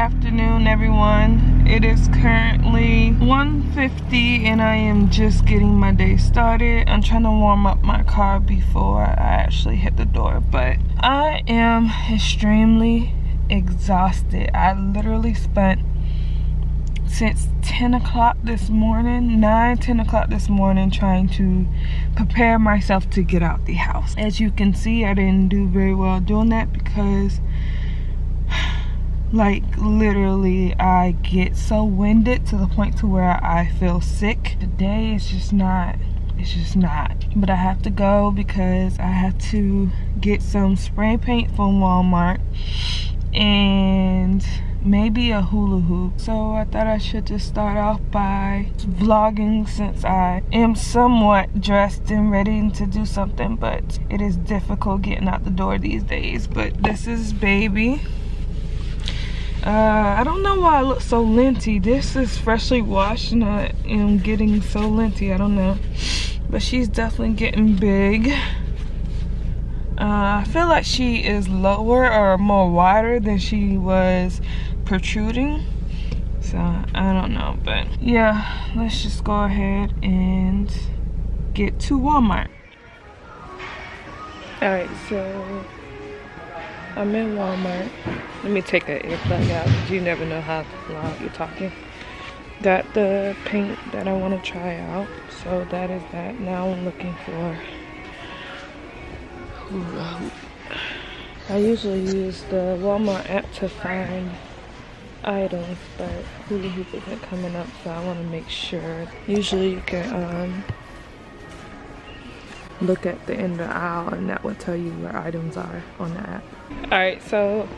afternoon everyone. It is currently 1:50, and i am just getting my day started. I'm trying to warm up my car before i actually hit the door but i am extremely exhausted. I literally spent since 10 o'clock this morning 9 10 o'clock this morning trying to prepare myself to get out the house. As you can see i didn't do very well doing that because like literally i get so winded to the point to where i feel sick. Today is just not it's just not. But i have to go because i have to get some spray paint from walmart and maybe a hula hoop. So i thought i should just start off by vlogging since i am somewhat dressed and ready to do something but it is difficult getting out the door these days. But this is baby uh, I don't know why I look so linty. This is freshly washed and I am getting so linty. I don't know. But she's definitely getting big. Uh, I feel like she is lower or more wider than she was protruding. So, I don't know. But, yeah. Let's just go ahead and get to Walmart. Alright, so I'm in Walmart. Let me take that earplug out you never know how loud you're talking. Got the paint that I want to try out. So that is that. Now I'm looking for. I usually use the Walmart app to find items, but hula hoop isn't coming up, so I want to make sure. Usually you can um, look at the end of the aisle and that will tell you where items are on the app. Alright, so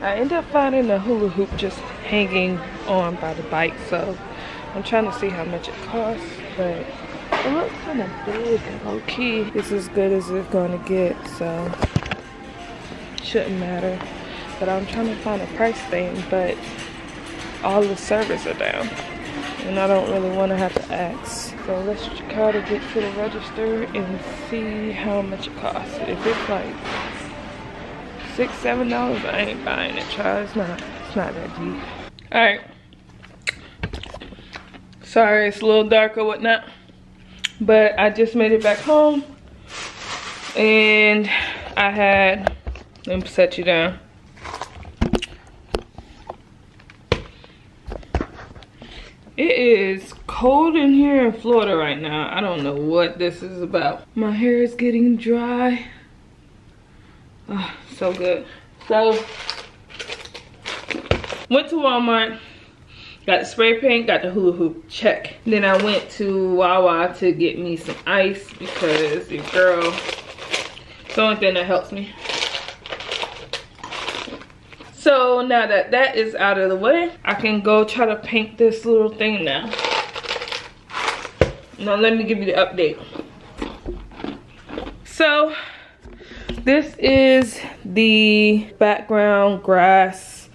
I ended up finding a hula hoop just hanging on by the bike, so I'm trying to see how much it costs, but it looks kind of big and low key. It's as good as it's going to get, so shouldn't matter. But I'm trying to find a price thing, but all the servers are down. And I don't really want to have to ask. So let's try to get to the register and see how much it costs. If it's like six, seven dollars, I ain't buying it, child. It's not, it's not that deep. All right. Sorry, it's a little dark or whatnot. But I just made it back home. And I had, let me set you down. It is cold in here in Florida right now. I don't know what this is about. My hair is getting dry. Oh, so good. So, went to Walmart. Got the spray paint, got the hula hoop, check. Then I went to Wawa to get me some ice because the girl, the only thing that helps me. So now that that is out of the way, I can go try to paint this little thing now. Now let me give you the update. So this is the background grass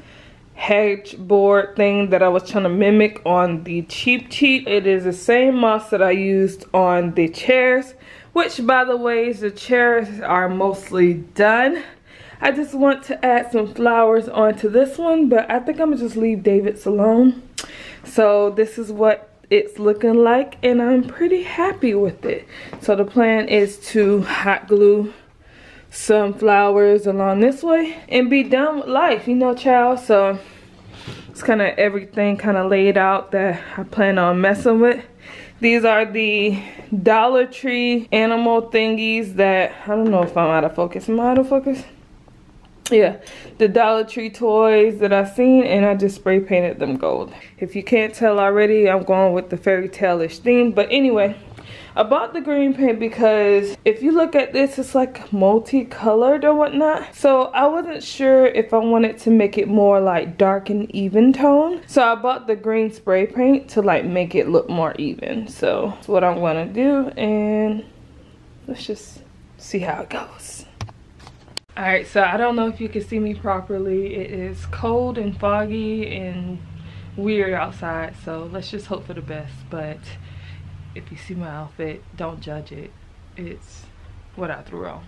hedge board thing that I was trying to mimic on the Cheap Cheap. It is the same moss that I used on the chairs, which by the way, the chairs are mostly done. I just want to add some flowers onto this one, but I think I'm gonna just leave David's alone. So this is what it's looking like and I'm pretty happy with it. So the plan is to hot glue some flowers along this way and be done with life, you know, child. So it's kind of everything kind of laid out that I plan on messing with. These are the Dollar Tree animal thingies that, I don't know if I'm out of focus. Am I out of focus? Yeah the dollar tree toys that i seen and i just spray painted them gold. If you can't tell already i'm going with the fairy tale-ish theme. But anyway i bought the green paint because if you look at this it's like multicolored or whatnot. So i wasn't sure if i wanted to make it more like dark and even tone. So i bought the green spray paint to like make it look more even. So that's what i'm gonna do and let's just see how it goes all right so i don't know if you can see me properly. It is cold and foggy and weird outside so let's just hope for the best. But if you see my outfit don't judge it. It's what i threw on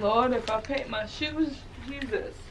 Lord, if I paint my shoes, Jesus.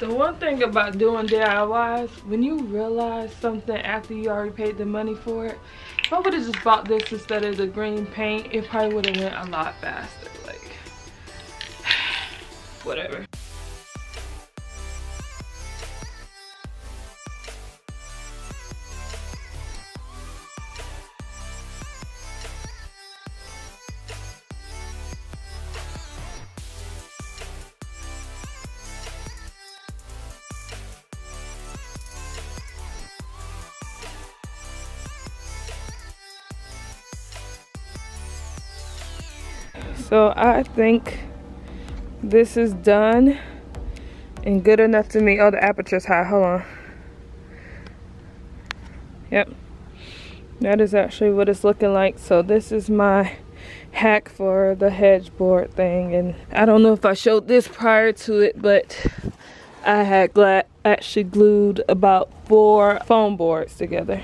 The one thing about doing DIYs, when you realize something after you already paid the money for it, if I would have just bought this instead of the green paint, it probably would have went a lot faster. So I think this is done and good enough to me. Oh, the aperture's high. Hold on. Yep. That is actually what it's looking like. So this is my hack for the hedge board thing. And I don't know if I showed this prior to it, but I had actually glued about four foam boards together.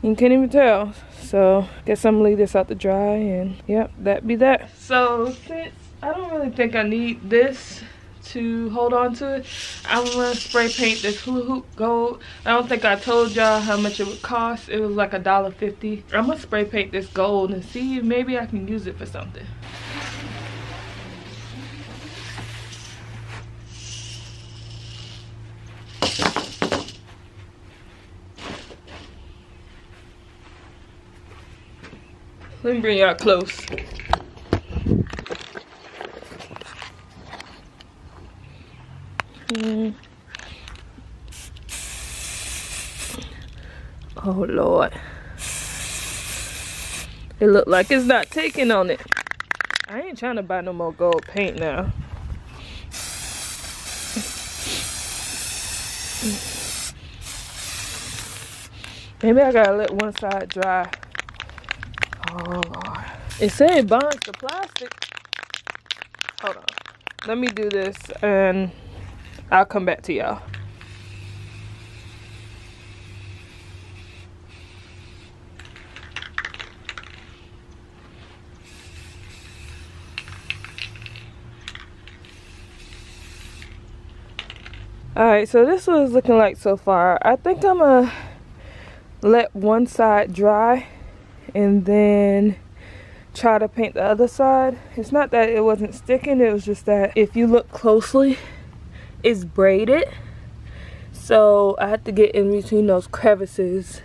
You can't even tell. So guess I'm gonna leave this out to dry and yep, that be that. So since I don't really think I need this to hold on to it, I'm gonna spray paint this hula hoop gold. I don't think I told y'all how much it would cost. It was like a dollar fifty. I'm gonna spray paint this gold and see if maybe I can use it for something. Let me bring y'all close. Mm. Oh Lord. It look like it's not taking on it. I ain't trying to buy no more gold paint now. Maybe I gotta let one side dry. Oh Lord. It said bonds to plastic. Hold on. Let me do this and I'll come back to y'all. Alright, so this was looking like so far. I think I'm gonna let one side dry and then try to paint the other side. It's not that it wasn't sticking, it was just that if you look closely, it's braided. So I had to get in between those crevices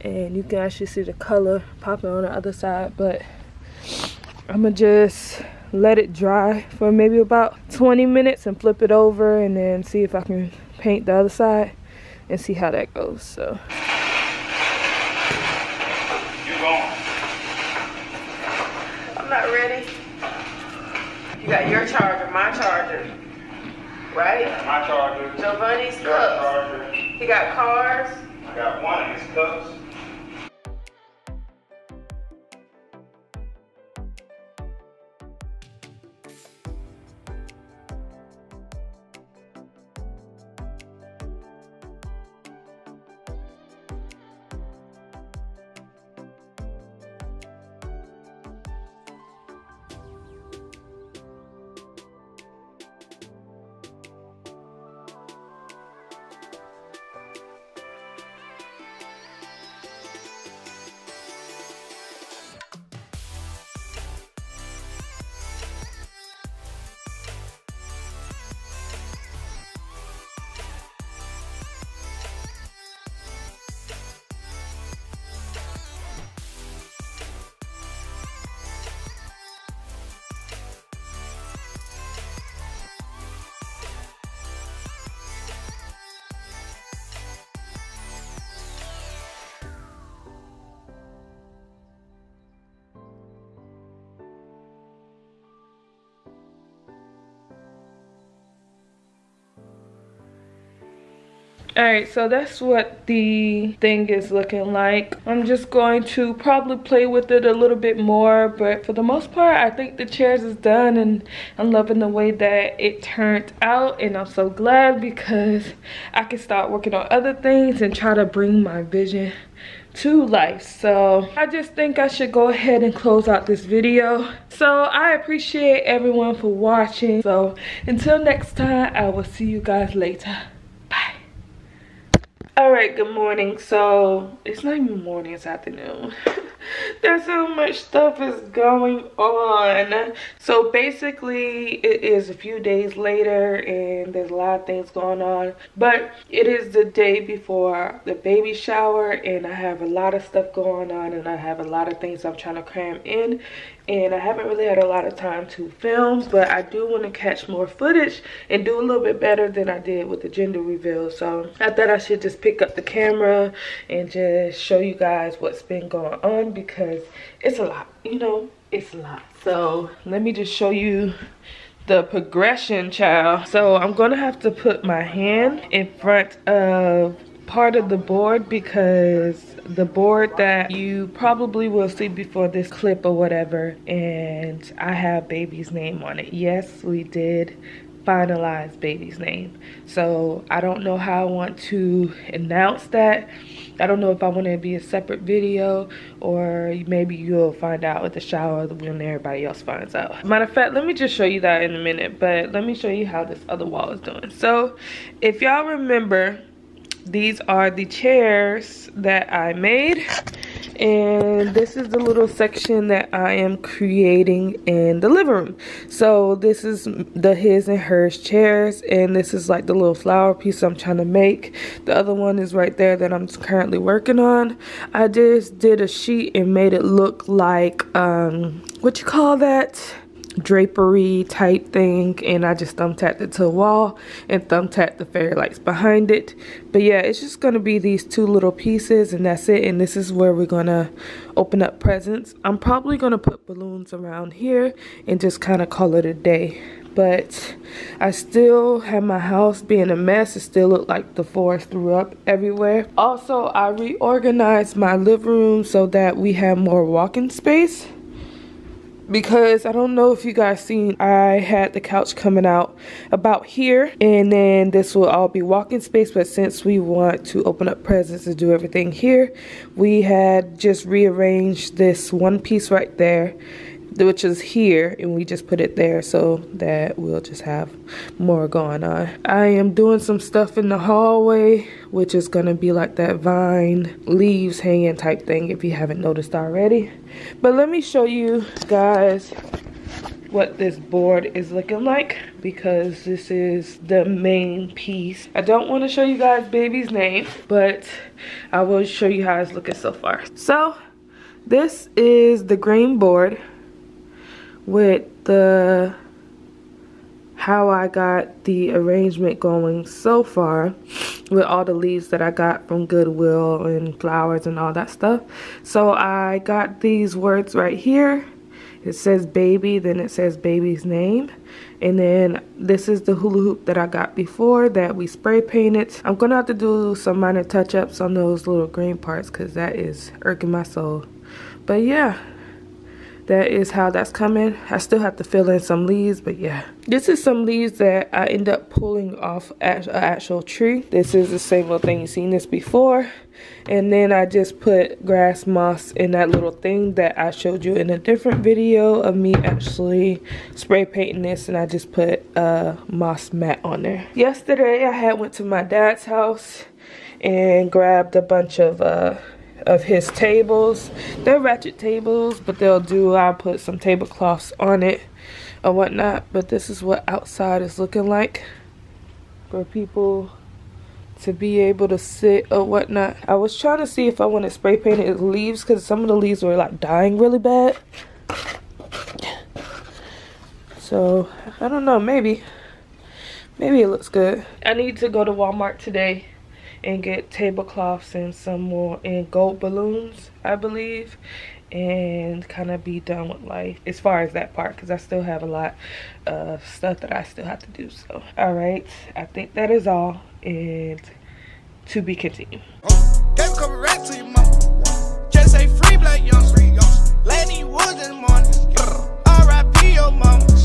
and you can actually see the color popping on the other side, but I'm gonna just let it dry for maybe about 20 minutes and flip it over and then see if I can paint the other side and see how that goes, so. You got your charger, my charger. Right? My charger. Giovanni's cups. Charger. He got cars. I got one of his cups. All right so that's what the thing is looking like. I'm just going to probably play with it a little bit more but for the most part i think the chairs is done and i'm loving the way that it turned out and i'm so glad because i can start working on other things and try to bring my vision to life. So i just think i should go ahead and close out this video. So i appreciate everyone for watching. So until next time i will see you guys later all right good morning. So it's not even morning it's afternoon. There's so much stuff is going on. So basically it is a few days later and there's a lot of things going on. But it is the day before the baby shower and i have a lot of stuff going on and i have a lot of things i'm trying to cram in and I haven't really had a lot of time to film but I do want to catch more footage and do a little bit better than I did with the gender reveal. So I thought I should just pick up the camera and just show you guys what's been going on because it's a lot you know it's a lot. So let me just show you the progression child. So i'm gonna have to put my hand in front of part of the board because the board that you probably will see before this clip or whatever and I have baby's name on it. Yes, we did finalize baby's name. So I don't know how I want to announce that. I don't know if I want to be a separate video or maybe you'll find out at the shower when everybody else finds out. Matter of fact, let me just show you that in a minute, but let me show you how this other wall is doing. So if y'all remember, these are the chairs that I made and this is the little section that I am creating in the living room. So this is the his and hers chairs and this is like the little flower piece I'm trying to make. The other one is right there that I'm currently working on. I just did a sheet and made it look like um what you call that? Drapery type thing and I just thumbtacked it to the wall and thumbtacked the fairy lights behind it but yeah it's just gonna be these two little pieces and that's it and this is where we're gonna open up presents I'm probably gonna put balloons around here and just kind of call it a day but I still have my house being a mess. It still looked like the forest threw up everywhere. Also, I reorganized my living room so that we have more walking space because I don't know if you guys seen I had the couch coming out about here and then this will all be walking space but since we want to open up presents and do everything here we had just rearranged this one piece right there which is here and we just put it there so that we'll just have more going on. I am doing some stuff in the hallway which is gonna be like that vine leaves hanging type thing if you haven't noticed already. But let me show you guys what this board is looking like because this is the main piece. I don't want to show you guys baby's name, but I will show you how it's looking so far. So this is the green board with the how I got the arrangement going so far with all the leaves that I got from Goodwill and flowers and all that stuff. So I got these words right here. It says baby, then it says baby's name. And then this is the hula hoop that I got before that we spray painted. I'm going to have to do some minor touch-ups on those little green parts because that is irking my soul. But yeah, that is how that's coming. I still have to fill in some leaves but yeah. This is some leaves that i end up pulling off an actual tree. This is the same little thing. You've seen this before? And then i just put grass moss in that little thing that i showed you in a different video of me actually spray painting this and i just put a moss mat on there. Yesterday i had went to my dad's house and grabbed a bunch of uh of his tables. They're ratchet tables, but they'll do, I'll put some tablecloths on it or whatnot. But this is what outside is looking like for people to be able to sit or whatnot. I was trying to see if I wanted spray paint it leaves because some of the leaves were like dying really bad. So, I don't know, maybe. Maybe it looks good. I need to go to Walmart today and get tablecloths and some more and gold balloons I believe and kind of be done with life as far as that part because I still have a lot of stuff that I still have to do so all right I think that is all and to be continued. Just say free black young. Free young. Laney Woods morning. R.I.P. your mama.